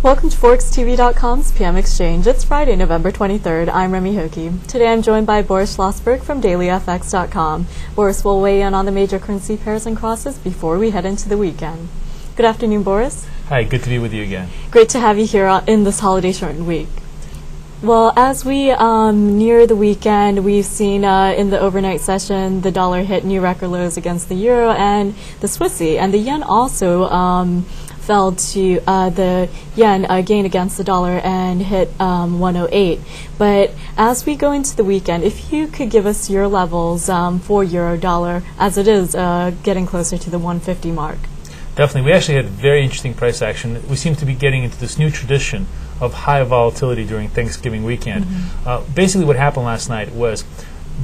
Welcome to ForexTV.com's PM Exchange. It's Friday, November 23rd. I'm Remy Hoki. Today I'm joined by Boris Schlossberg from DailyFX.com. Boris will weigh in on the major currency pairs and crosses before we head into the weekend. Good afternoon, Boris. Hi, good to be with you again. Great to have you here in this holiday shortened week. Well, as we um, near the weekend, we've seen uh, in the overnight session the dollar hit new record lows against the euro and the Swissy, and the yen also um, fell to uh, the yen uh, gained against the dollar and hit um, 108. But as we go into the weekend, if you could give us your levels um, for euro dollar as it is uh, getting closer to the 150 mark. Definitely. We actually had very interesting price action. We seem to be getting into this new tradition of high volatility during Thanksgiving weekend. Mm-hmm. Uh, basically, what happened last night was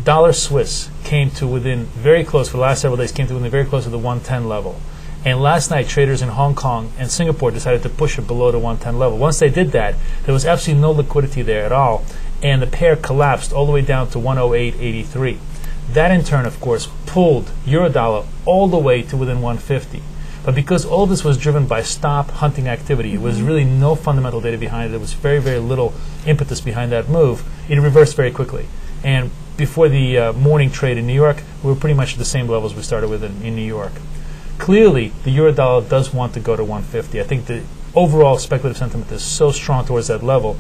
dollar Swiss came to within very close, for the last several days, came to within very close to the 110 level. And last night, traders in Hong Kong and Singapore decided to push it below the 110 level. Once they did that, there was absolutely no liquidity there at all, and the pair collapsed all the way down to 108.83. That in turn, of course, pulled Eurodollar all the way to within 150. But because all this was driven by stop hunting activity, it was really no fundamental data behind it. There was very, very little impetus behind that move. It reversed very quickly. And before the uh, morning trade in New York, we were pretty much at the same levels we started with in, in New York. Clearly, the euro dollar does want to go to 150. I think the overall speculative sentiment is so strong towards that level,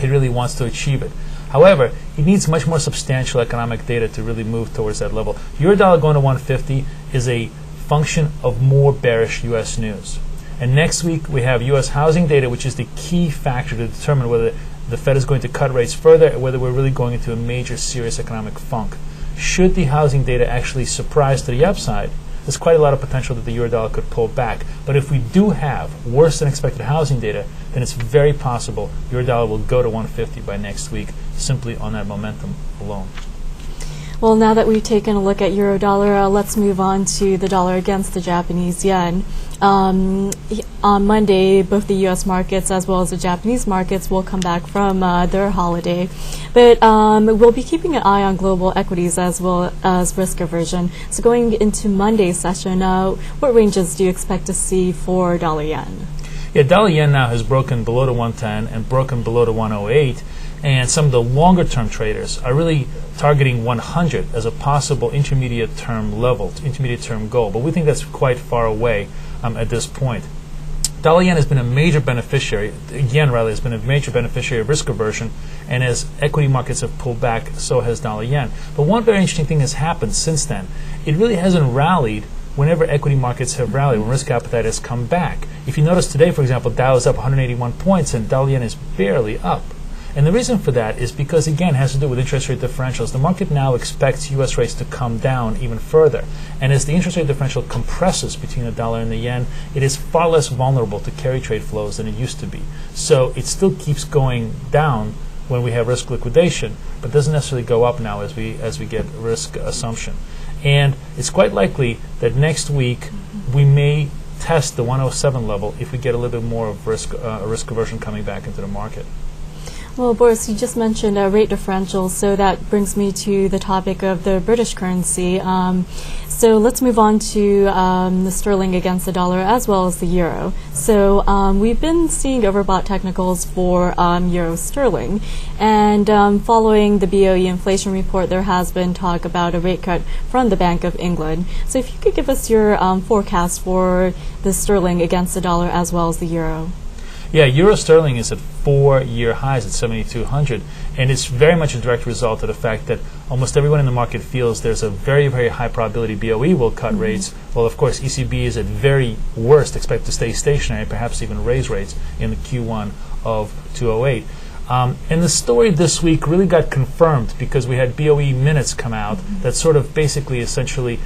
it really wants to achieve it. However, it needs much more substantial economic data to really move towards that level. Euro dollar going to 150 is a function of more bearish U.S. news. And next week we have U.S. housing data, which is the key factor to determine whether the Fed is going to cut rates further or whether we're really going into a major serious economic funk. Should the housing data actually surprise to the upside, there's quite a lot of potential that the euro dollar could pull back. But if we do have worse than expected housing data, then it's very possible euro dollar will go to 150 by next week simply on that momentum alone. Well, now that we've taken a look at euro dollar, uh, let's move on to the dollar against the Japanese yen. Um, on Monday, both the U.S. markets as well as the Japanese markets will come back from uh, their holiday. But um, we'll be keeping an eye on global equities as well as risk aversion. So, going into Monday's session, uh, what ranges do you expect to see for dollar yen? Yeah, dollar yen now has broken below the 110 and broken below the 108 and some of the longer term traders are really targeting 100 as a possible intermediate term level, intermediate term goal. But we think that's quite far away um, at this point. Yen has been a major beneficiary, yen rather, has been a major beneficiary of risk aversion, and as equity markets have pulled back, so has dollar yen. But one very interesting thing has happened since then. It really hasn't rallied whenever equity markets have rallied, when risk appetite has come back. If you notice today, for example, Dow is up 181 points and yen is barely up. And the reason for that is because, again, it has to do with interest rate differentials. The market now expects U.S. rates to come down even further. And as the interest rate differential compresses between the dollar and the yen, it is far less vulnerable to carry trade flows than it used to be. So it still keeps going down when we have risk liquidation, but doesn't necessarily go up now as we as we get risk assumption. And it's quite likely that next week we may test the 107 level if we get a little bit more of risk uh, risk aversion coming back into the market. Well, Boris, you just mentioned uh, rate differentials, so that brings me to the topic of the British currency. Um, so let's move on to um, the sterling against the dollar as well as the euro. So um, we've been seeing overbought technicals for um, euro sterling, and um, following the BOE inflation report, there has been talk about a rate cut from the Bank of England. So if you could give us your um, forecast for the sterling against the dollar as well as the euro. Yeah, euro sterling is at four year highs at 7,200, and it's very much a direct result of the fact that almost everyone in the market feels there's a very, very high probability BOE will cut mm-hmm. rates. Well, of course, ECB is at very worst expected to stay stationary, perhaps even raise rates in the Q1 of 208. Um, and the story this week really got confirmed because we had BOE minutes come out mm-hmm. that sort of basically essentially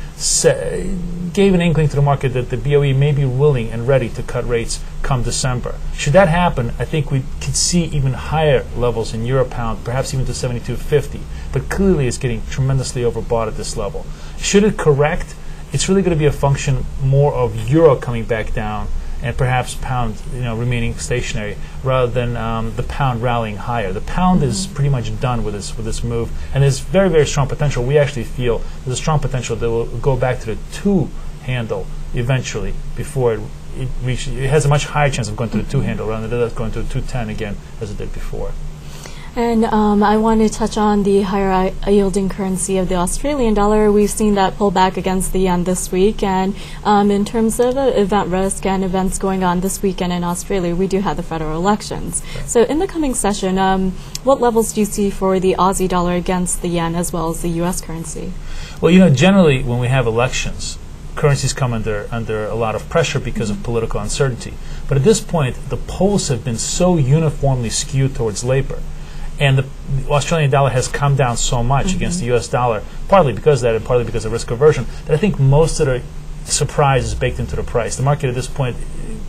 gave an inkling to the market that the BOE may be willing and ready to cut rates come December. Should that happen, I think we could see even higher levels in euro pound, perhaps even to 72.50. But clearly, it's getting tremendously overbought at this level. Should it correct, it's really going to be a function more of euro coming back down and perhaps pound you know remaining stationary rather than um, the pound rallying higher. The pound mm-hmm. is pretty much done with this with this move, and there's very very strong potential. We actually feel there's a strong potential that will go back to the two handle eventually before it it, reach, it has a much higher chance of going to the two handle rather than going to a 210 again as it did before. And um, I want to touch on the higher yielding currency of the Australian dollar. We've seen that pull back against the yen this week. And um, in terms of uh, event risk and events going on this weekend in Australia, we do have the federal elections. So in the coming session, um, what levels do you see for the Aussie dollar against the yen as well as the U.S. currency? Well, you know, generally when we have elections, currencies come under under a lot of pressure because of political uncertainty. But at this point, the polls have been so uniformly skewed towards labor, and the, the Australian dollar has come down so much against the U.S. dollar, partly because of that, and partly because of risk aversion, that I think most of the surprise is baked into the price. The market at this point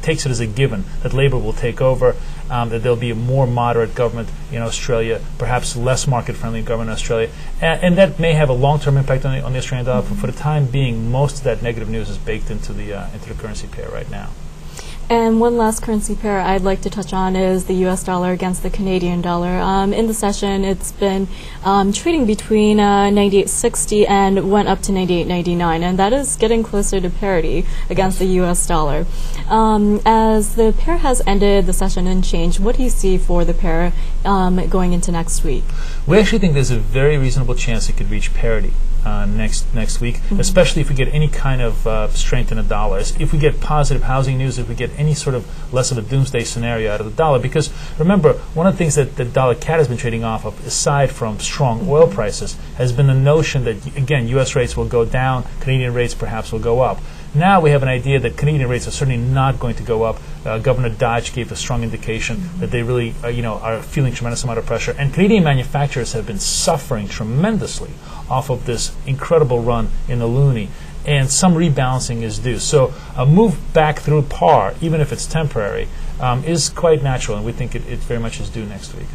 takes it as a given that Labor will take over, um, that there'll be a more moderate government in Australia, perhaps less market-friendly government in Australia, and, and that may have a long-term impact on the, on the Australian dollar. But for the time being, most of that negative news is baked into the uh, into the currency pair right now. And one last currency pair I'd like to touch on is the U.S. dollar against the Canadian dollar. Um, in the session, it's been um, trading between uh, 98.60 and went up to 98.99, and that is getting closer to parity against the U.S. dollar. Um, as the pair has ended the session and changed, what do you see for the pair um, going into next week? We actually think there's a very reasonable chance it could reach parity uh, next next week, especially if we get any kind of uh, strength in the dollar. As- If we get positive housing news, if we get any sort of less of a doomsday scenario out of the dollar, because remember, one of the things that the dollar CAD has been trading off of, aside from strong oil prices, has been the notion that again, U.S. rates will go down, Canadian rates perhaps will go up. Now we have an idea that Canadian rates are certainly not going to go up. Uh, Governor Dodge gave a strong indication that they really, uh, you know, are feeling tremendous amount of pressure, and Canadian manufacturers have been suffering tremendously off of this incredible run in the loonie, and some rebalancing is due. So a move back through par, even if it's temporary, um, is quite natural, and we think it, it very much is due next week.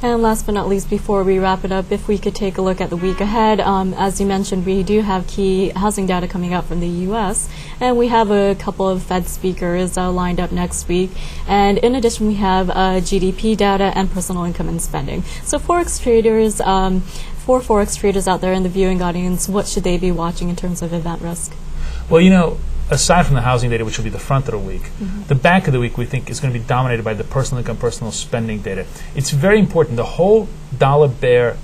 And last but not least, before we wrap it up, if we could take a look at the week ahead. Um, as you mentioned, we do have key housing data coming out from the U.S., and we have a couple of Fed speakers uh, lined up next week. And in addition, we have uh, GDP data and personal income and spending. So, Forex traders, um, for Forex traders out there in the viewing audience, what should they be watching in terms of event risk? Well, you know, aside from the housing data, which will be the front of the week, mm-hmm. the back of the week we think is going to be dominated by the personal income, personal spending data. It's very important. The whole dollar bear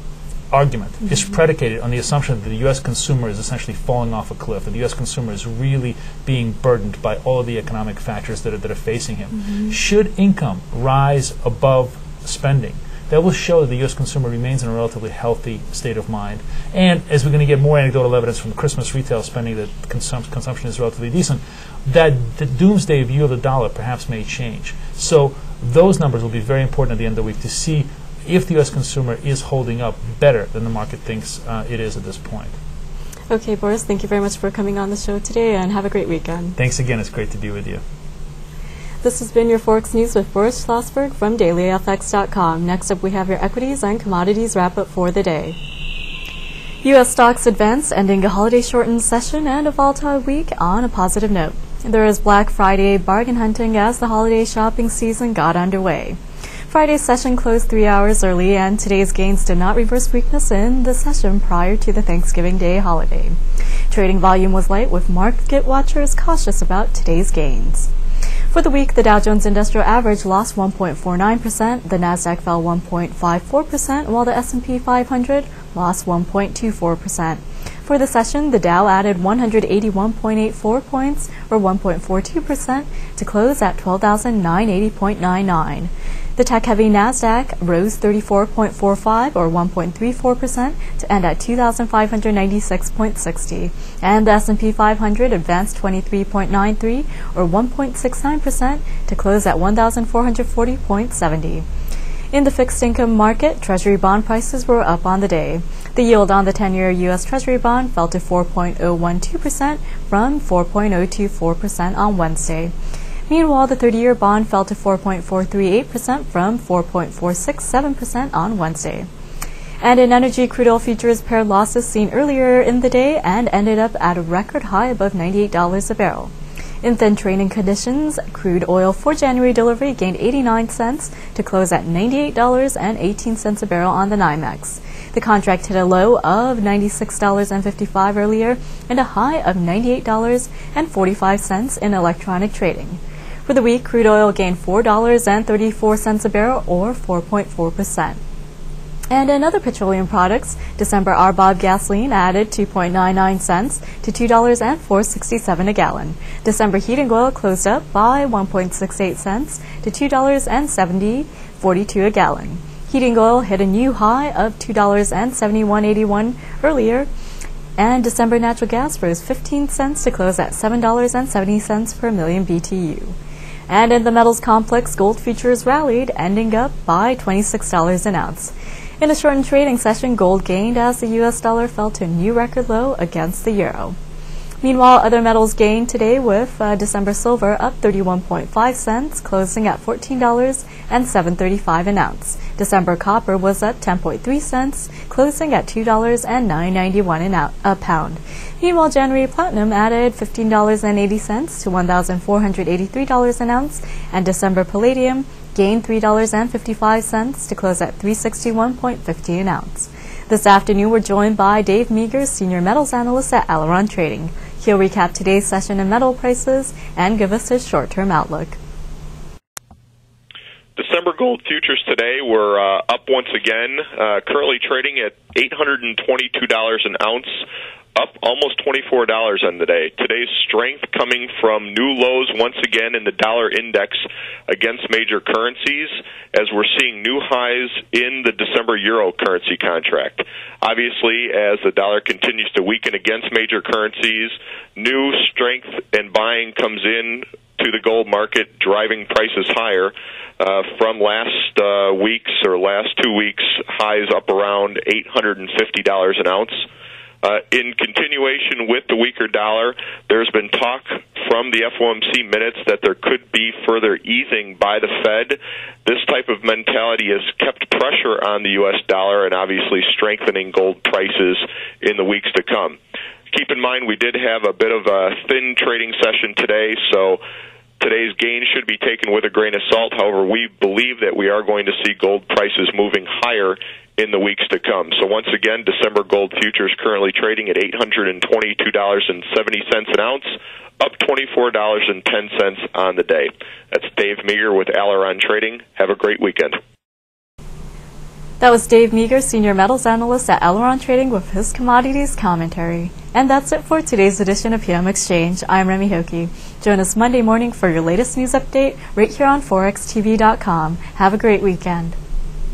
argument is mm-hmm. predicated on the assumption that the U.S. consumer is essentially falling off a cliff, that the U.S. consumer is really being burdened by all of the economic factors that are, that are facing him. Mm-hmm. Should income rise above spending, that will show that the U.S. consumer remains in a relatively healthy state of mind. And as we're going to get more anecdotal evidence from Christmas retail spending that consum- consumption is relatively decent, that the doomsday view of the dollar perhaps may change. So those numbers will be very important at the end of the week to see if the U.S. consumer is holding up better than the market thinks uh, it is at this point. Okay, Boris, thank you very much for coming on the show today, and have a great weekend. Thanks again. It's great to be with you. This has been your Forex News with Boris Schlossberg from dailyfx.com. Next up, we have your equities and commodities wrap up for the day. U.S. stocks advanced, ending a holiday shortened session and a volatile week on a positive note. There is Black Friday bargain hunting as the holiday shopping season got underway. Friday's session closed three hours early, and today's gains did not reverse weakness in the session prior to the Thanksgiving Day holiday. Trading volume was light, with market watchers cautious about today's gains. For the week, the Dow Jones Industrial Average lost 1.49%, the Nasdaq fell 1.54%, while the S&P 500 lost 1.24%. For the session, the Dow added 181.84 points, or 1.42%, to close at 12,980.99. The tech-heavy Nasdaq rose 34.45 or 1.34% to end at 2,596.60, and the S&P 500 advanced 23.93 or 1.69% to close at 1,440.70. In the fixed income market, Treasury bond prices were up on the day. The yield on the 10-year U.S. Treasury bond fell to 4.012% from 4.024% on Wednesday. Meanwhile, the 30-year bond fell to 4.438% from 4.467% on Wednesday. And in energy, crude oil futures pared losses seen earlier in the day and ended up at a record high above $98 a barrel. In thin trading conditions, crude oil for January delivery gained 89 cents to close at $98.18 a barrel on the NYMEX. The contract hit a low of $96.55 earlier and a high of $98.45 in electronic trading. For the week, crude oil gained $4.34 a barrel or 4.4%. And in other petroleum products, December RBOB gasoline added 2.99 cents to $2.467 a gallon. December heating oil closed up by 1.68 cents to $2.70.42 a gallon. Heating oil hit a new high of $2.7181 earlier, and December natural gas rose 15 cents to close at $7.70 per million BTU. And in the metals complex, gold futures rallied, ending up by $26 an ounce. In a shortened trading session, gold gained as the US dollar fell to a new record low against the euro. Meanwhile, other metals gained today with uh, December silver up 31.5 cents, closing at $14.735 an ounce. December copper was up 10.3 cents, closing at $2.991 an a pound. Meanwhile, January platinum added $15.80 to $1,483 an ounce, and December palladium gained $3.55 to close at 361.50 an ounce. This afternoon, we're joined by Dave Meger, Senior Metals Analyst at Alaron Trading. He'll recap today's session in metal prices and give us his short-term outlook. December gold futures today were uh, up once again, uh, currently trading at $822 an ounce up almost $24 on the day. Today's strength coming from new lows once again in the dollar index against major currencies as we're seeing new highs in the December euro currency contract. Obviously, as the dollar continues to weaken against major currencies, new strength and buying comes in to the gold market, driving prices higher. Uh, from last uh, week's or last two weeks, highs up around $850 an ounce. Uh, in continuation with the weaker dollar, there's been talk from the FOMC minutes that there could be further easing by the Fed. This type of mentality has kept pressure on the U.S. dollar and obviously strengthening gold prices in the weeks to come. Keep in mind, we did have a bit of a thin trading session today, so today's gain should be taken with a grain of salt. However, we believe that we are going to see gold prices moving higher in the weeks to come. So once again, December gold futures currently trading at $822.70 an ounce, up $24.10 on the day. That's Dave Meger with Alaron Trading. Have a great weekend. That was Dave Meger, Senior Metals Analyst at Alaron Trading with his commodities commentary. And that's it for today's edition of PM Exchange. I'm Remy Hokie. Join us Monday morning for your latest news update right here on ForexTV.com. Have a great weekend.